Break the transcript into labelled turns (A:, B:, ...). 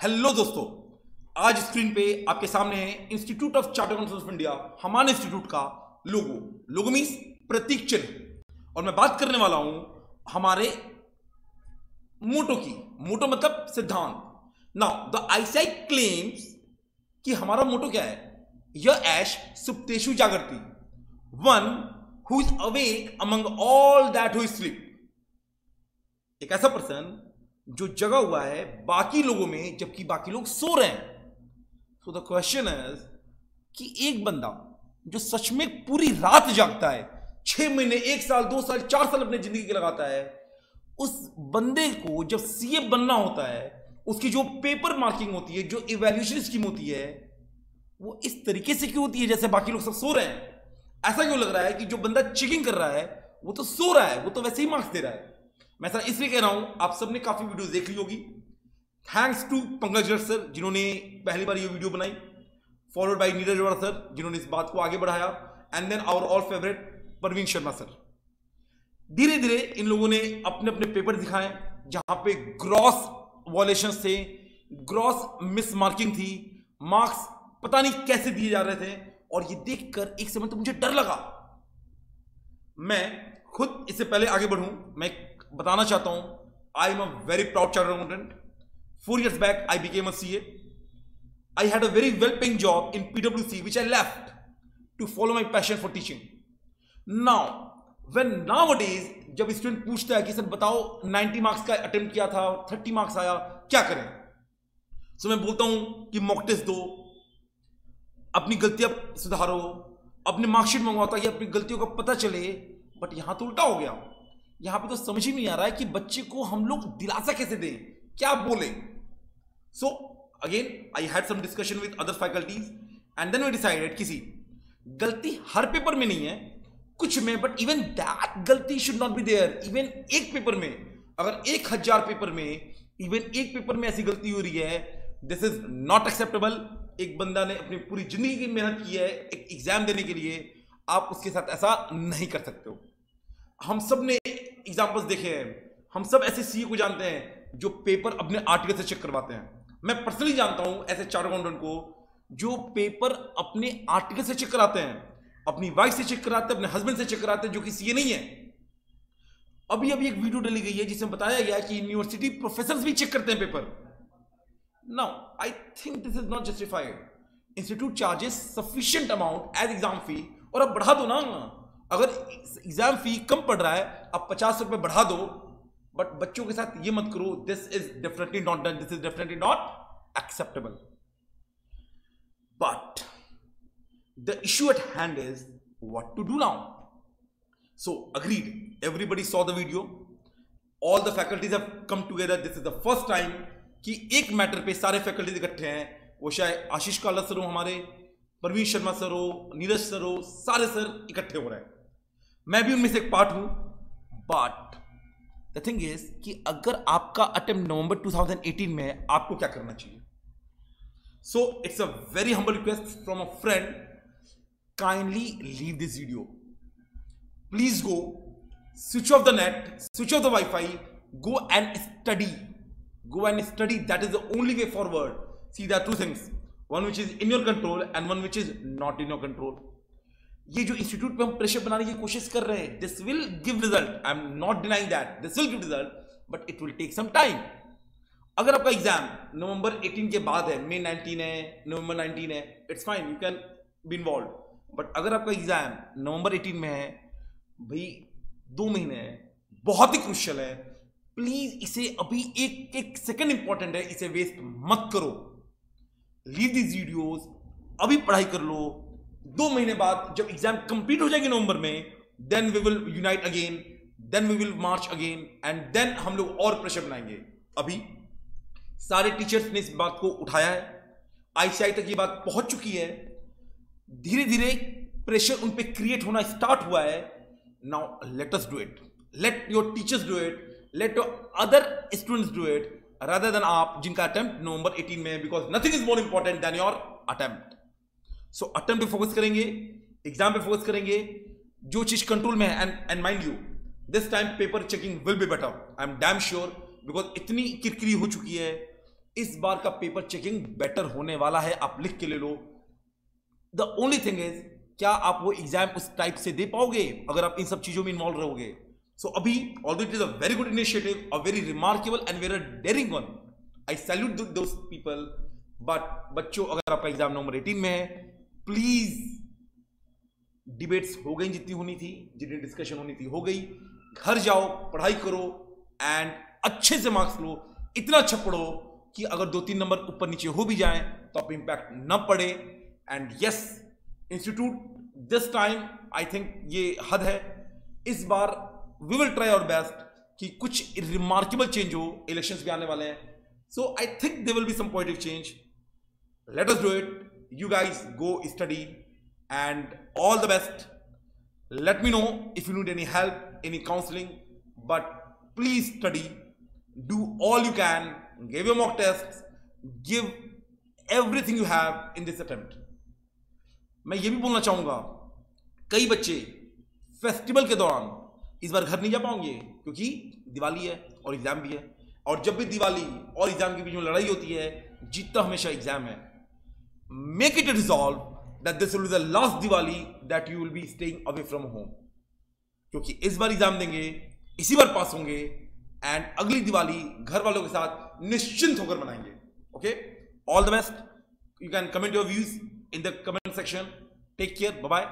A: Hello दोस्तों, आज screen पे आपके सामने है institute of charter of India हमारे इंस्टीट्यूट का लोगो लोगो मीन्स प्रतीक चिन्ह। और मैं बात करने वाला हूँ हमारे मोटो की, मोटो मतलब सिद्धांत। नाउ द आईसीआई क्लेम्स कि हमारा मोटो क्या है? यह ऐश सुप्तेशु जागृति one who is awake among all that who sleep एक ऐसा पर्सन जो जगा हुआ है बाकी लोगों में, जबकि बाकी लोग सो रहे हैं। सो द क्वेश्चन इज़ कि एक बंदा जो सच में पूरी रात जागता है, छह महीने, एक साल, दो साल, चार साल अपनी ज़िंदगी के लगाता है, उस बंदे को जब सीए बनना होता है, उसकी जो पेपर मार्किंग होती है, जो इवेल्यूशन स्कीम होती है, वो इस तरीके से क्यों होती है जैसे बाकी लोग सब सो रहे हैं? ऐसा क्यों लग रहा है कि जो बंदा चेकिंग कर रहा है, वो तो सो रहा है, वो तो वैसे ही मार्क्स दे रहा है? मैं सर इसलिए कह रहा हूँ, आप सबने काफ़ी वीडियो देख ली होगी। Thanks to Pankaj Jat sir जिन्होंने पहली बार ये वीडियो बनाई। Followed by Neeraj Arora sir जिन्होंने इस बात को आगे बढ़ाया। And then our all favourite Parveen Sharma sir धीरे धीरे इन लोगों ने अपने अपने पेपर दिखाए, जहाँ पे ग्रॉस वॉलेशन थे ग्रॉस मिस मार्किंग थी मार्क्स पता नहीं कैसे दिए जा रहे थे, और ये देखकर एक समय तो मुझे डर लगा। मैं खुद इससे पहले आगे बढ़ूं, मैं बताना चाहता हूँ I am a very proud charter accountant four years back I became a C I had a very well paying job in PW C which I left to follow my passion for teaching now when now days जब student पूछता है कि sir बताओ 90 marks का attempt किया था 30 marks आया क्या करें? सो so, मैं बोलता हूँ कि मॉक टेस्ट दो अपनी गलतियाँ सुधारो अपने मार्कशीट मंगवाओ ताकि अपनी गलतियों का पता चले बट यहाँ तो उल्टा हो गया। यहाँ पे तो समझ ही नहीं आ रहा है कि बच्चे को हम लोग दिलासा कैसे दें। क्या बोले? So again I had some discussion with other faculties and then we decided किसी गलती हर पेपर में नहीं है, कुछ में बट इवन दैट गलती should not be there even एक पेपर में, अगर एक हज़ार पेपर में इवन एक पेपर में ऐसी गलती हो रही है दिस इज़ नॉट एक्सेप्टेबल एक बंदा ने अपनी पूरी ज़िंदगी की मेहनत की है, एक एग्ज़ाम देने के लिए, आप उसके साथ ऐसा नहीं कर सकते हो। हम सबने एग्जाम्पल्स देखे हैं। हम सब ऐसे सी को जानते हैं, जो पेपर अपने आर्टिकल से चेक करवाते हैं। मैं पर्सनली जानता हूँ ऐसे चार्ट अकाउंटेंट को, जो पेपर अपने आर्टिकल से चेक कराते हैं, अपनी वाइफ से चेक कराते हैं, अपने हस्बैंड से चेक कराते हैं, जो कि सीए नहीं है। अभी अभी एक वीडियो डाली गई है, जिसमें बताया गया कि यूनिवर्सिटी प्रोफेसर भी चेक करते हैं paper now I think this is not justified institute charges sufficient amount as exam fee और अब बढ़ा दो ना। अगर एग्ज़ाम फ़ी कम पड़ रहा है अब पचास रुपए बढ़ा दो बट बच्चों के साथ ये मत करो this is definitely not done this is definitely not acceptable but the issue at hand is what to do now. So, agreed. Everybody saw the video. All the faculties have come together. This is the first time कि एक matter पे सारे faculties इकट्ठे हैं। वो शायद आशीष काला sir हो हमारे प्रवीण शर्मा सर हो, नीरज सर हो, सारे सर इकट्ठे हो रहे हैं। मैं भी उनमें से एक पार्ट हूँ। बट द थिंग इज़ कि अगर आपका अटेम्प्ट नवंबर 2018 में है, आपको क्या करना चाहिए? So it's a very humble request from a friend kindly leave this video please go switch off the net switch off the wifi go and study study. That is the only way forward. See, there are two things. One which is in your control and one which is not in your control. ये जो institute पे हम pressure बनाने की कोशिश कर रहे हैं this will give result I am not denying that this will give result but it will take some time अगर आपका एग्ज़ाम नवंबर 18 के बाद है मे 19 है, नवंबर 19 है it's fine you can be involve but अगर आपका एग्ज़ाम नवंबर 18 में है, भाई, दो महीने है, बहुत ही क्रुशियल है प्लीज़ इसे अभी एक एक सेकेंड इंपॉर्टेंट है, इसे वेस्ट मत करो. लीव दिस वीडियोस अभी पढ़ाई कर लो दो महीने बाद जब एग्ज़ाम कंप्लीट हो जाएगी नवंबर में then we will unite again then we will march again and then हम लोग और प्रेशर बनाएँगे। अभी सारे टीचर्स ने इस बात को उठाया है। आईसीआई तक ये बात पहुँच चुकी है। धीरे धीरे प्रेशर उन पे क्रिएट होना स्टार्ट हुआ है। Now let us do it let your teachers do it let your other students do it rather than आप, जिनका अटेम्प्ट नवंबर 18 में because nothing is more important than your attempt so attempt पे focus करेंगे exam पे focus करेंगे जो चीज़ कंट्रोल में है and and mind you this time paper checking will be better I am damn sure because इतनी किरकिरी हो चुकी है इस बार का पेपर चेकिंग बेटर होने वाला है आप लिख के ले लो। द ओनली थिंग इज़ क्या आप वो एग्ज़ाम उस टाइप से दे पाओगे अगर आप इन सब चीज़ों में इन्वॉल्व रहोगे? सो so, अभी although it is a very good initiative a very remarkable and very daring one I salute those people but बच्चों अगर आपका एग्ज़ाम नंबर एटीन में है प्लीज़ डिबेट्स हो गई जितनी होनी थी, जितनी डिस्कशन होनी थी, हो गई। घर जाओ, पढ़ाई करो एंड अच्छे से मार्क्स लो। इतना अच्छा पढ़ो कि अगर दो तीन नंबर ऊपर नीचे हो भी जाए तो आप इंपैक्ट न पड़े। And yes institute this time I think ये हद है। इस बार we will try our best कि कुछ रिमार्केबल चेंज हो। इलेक्शंस भी आने वाले हैं। So I think they will be some positive change let us do it you guys go study and all the best let me know if you need any help any counseling but please study do all you can give your mock tests give everything you have in this attempt मैं ये भी बोलना चाहूँगा कई बच्चे festival के दौरान इस बार घर नहीं जा पाओगे क्योंकि दिवाली है और एग्ज़ाम भी है और जब भी दिवाली और एग्ज़ाम के बीच में लड़ाई होती है जीतता हमेशा एग्ज़ाम है make it a resolve that this will be the last Diwali that you will be staying away from home. क्योंकि इस बार एग्ज़ाम देंगे, इसी बार पास होंगे एंड अगली दिवाली घर वालों के साथ निश्चिंत होकर मनाएँगे। Okay all the best you can comment your views in the comment section take care bye